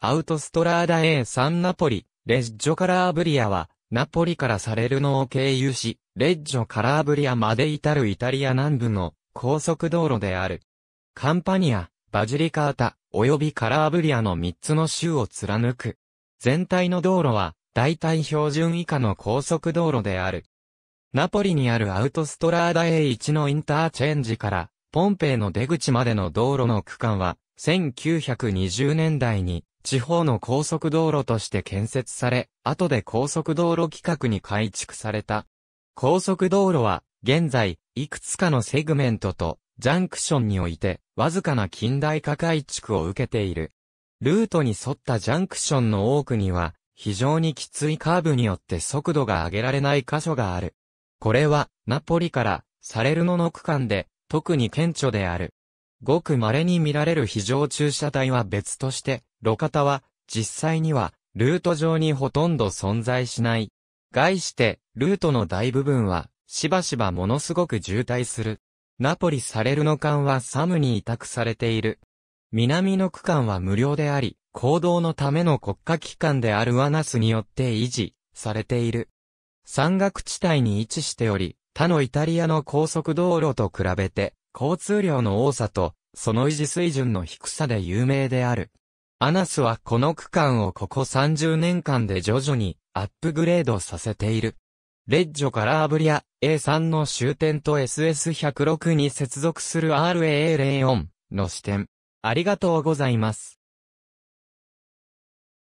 アウトストラーダ A3 ナポリ、レッジョカラーブリアは、ナポリからサレルノを経由し、レッジョカラーブリアまで至るイタリア南部の高速道路である。カンパニア、バジリカータ、及びカラーブリアの3つの州を貫く。全体の道路は、大体標準以下の高速道路である。ナポリにあるアウトストラーダ A1 のインターチェンジから、ポンペイの出口までの道路の区間は、1920年代に、地方の高速道路として建設され、後で高速道路規格に改築された。高速道路は、現在、いくつかのセグメントと、ジャンクションにおいて、わずかな近代化改築を受けている。ルートに沿ったジャンクションの多くには、非常にきついカーブによって速度が上げられない箇所がある。これは、ナポリから、サレルノの区間で、特に顕著である。ごく稀に見られる非常駐車帯は別として、路肩は、実際には、ルート上にほとんど存在しない。概して、ルートの大部分は、しばしばものすごく渋滞する。ナポリサレルノ間はサムに委託されている。南の区間は無料であり、行動のための国家機関であるワナスによって維持されている。山岳地帯に位置しており、他のイタリアの高速道路と比べて、交通量の多さと、その維持水準の低さで有名である。アナスはこの区間をここ30年間で徐々にアップグレードさせている。レッジョカラーブリア A3 の終点と SS106 に接続する RAA04 の支点。ありがとうございます。